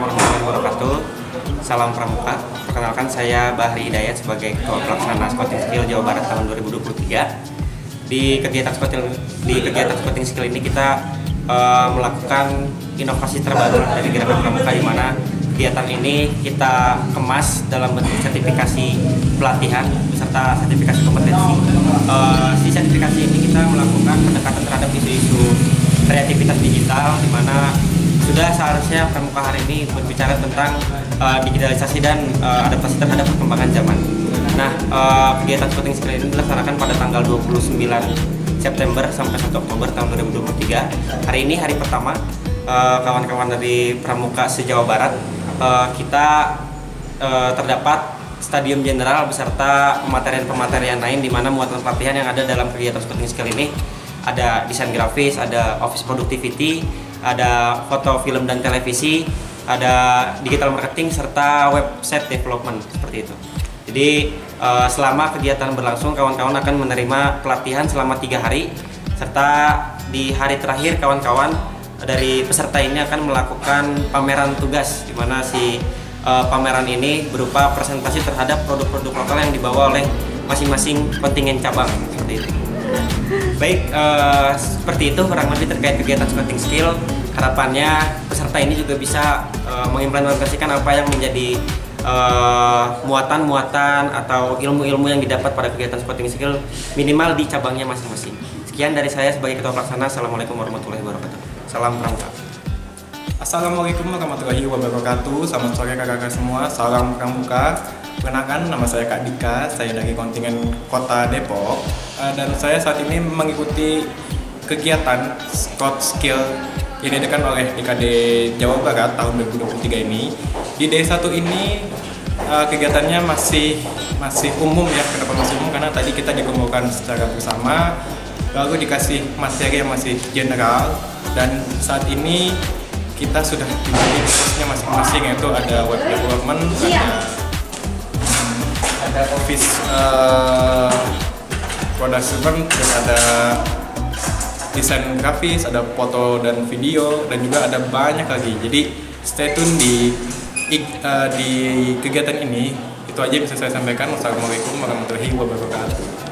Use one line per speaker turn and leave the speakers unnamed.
Assalamualaikum warahmatullahi wabarakatuh. Salam pramuka. Perkenalkan saya Bahri Hidayat sebagai Ketua Pelaksana Scouting Skill Jawa Barat tahun 2023. Di kegiatan scouting di kegiatan scouting skill ini kita uh, melakukan inovasi terbaru dari gerakan pramuka di mana kegiatan ini kita kemas dalam bentuk sertifikasi pelatihan beserta sertifikasi kompetensi. Eh, uh, di sertifikasi ini kita melakukan pendekatan terhadap isu-isu kreativitas digital di mana sudah seharusnya pramuka hari ini berbicara tentang uh, digitalisasi dan uh, adaptasi terhadap perkembangan zaman. Nah, uh, kegiatan scouting skill ini dilaksanakan pada tanggal 29 September sampai 1 Oktober tahun 2023. Hari ini hari pertama kawan-kawan uh, dari Pramuka se-Jawa Barat uh, kita uh, terdapat stadium general beserta pematerian-pematerian lain di mana muatan pelatihan yang ada dalam kegiatan scouting skill ini ada desain grafis, ada office productivity, ada foto, film dan televisi, ada digital marketing serta website development seperti itu. Jadi uh, selama kegiatan berlangsung kawan-kawan akan menerima pelatihan selama tiga hari serta di hari terakhir kawan-kawan dari peserta ini akan melakukan pameran tugas di mana si uh, pameran ini berupa presentasi terhadap produk-produk lokal yang dibawa oleh masing-masing kontingen cabang seperti itu. Baik, uh, seperti itu kurang lebih terkait kegiatan scouting skill. Harapannya peserta ini juga bisa uh, mengimplementasikan apa yang menjadi eh, muatan-muatan uh, atau ilmu-ilmu yang didapat pada kegiatan scouting skill minimal di cabangnya masing-masing. Sekian dari saya sebagai Ketua Pelaksana. Assalamualaikum warahmatullahi wabarakatuh. Salam pramuka.
Assalamualaikum warahmatullahi wabarakatuh. Selamat sore kakak-kakak semua. Salam pramuka. Perkenalkan, nama saya Kak Dika, saya dari kontingen Kota Depok uh, dan saya saat ini mengikuti kegiatan Scout Skill yang diadakan oleh DKD Jawa Barat tahun 2023 ini. Di D1 ini uh, kegiatannya masih masih umum ya, kenapa masih umum? Karena tadi kita dikumpulkan secara bersama, lalu dikasih materi yang masih general dan saat ini kita sudah dibagi posnya masing-masing yaitu ada web development, ada ada office uh, production terus ada desain grafis, ada foto dan video dan juga ada banyak lagi. Jadi stay tune di uh, di kegiatan ini. Itu aja bisa saya sampaikan. Wassalamualaikum warahmatullahi wabarakatuh.